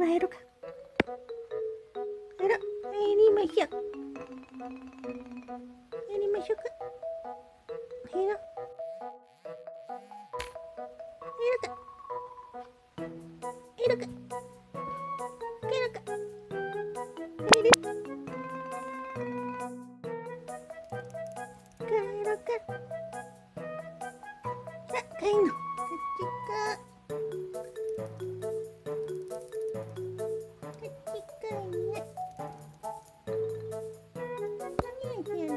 会えるかあら、やりましょう。やりましょか。入ろう。入ろか。入ろか。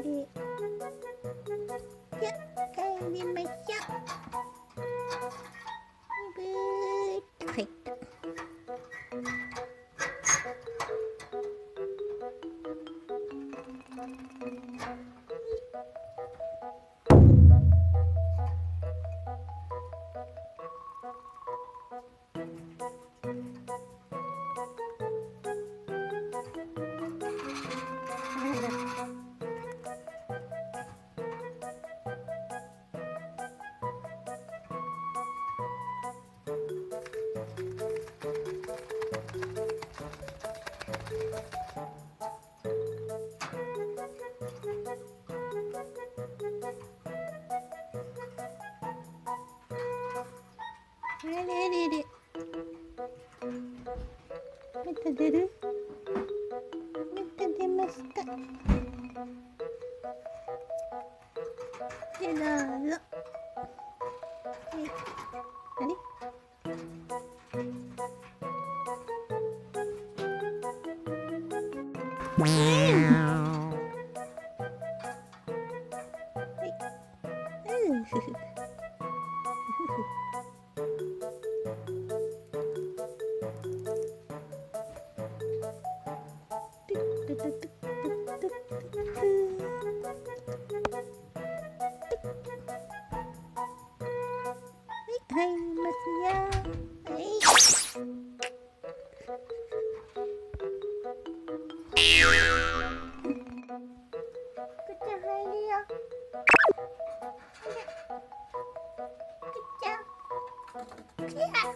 嗯あれれれ。また出る？また出ますか？出どうぞ。はいあれ？うん。hay mất nhau. Đấy. Cứ hay đi ạ. Cứ chào